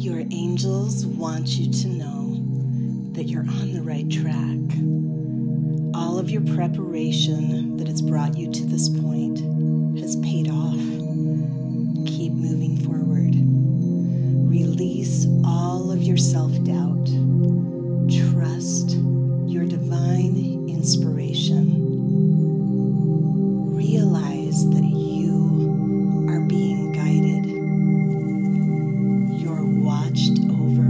Your angels want you to know that you're on the right track. All of your preparation that has brought you to this point has paid off. Keep moving forward. Release all of your self doubt. Trust your divine inspiration. Realize that watched over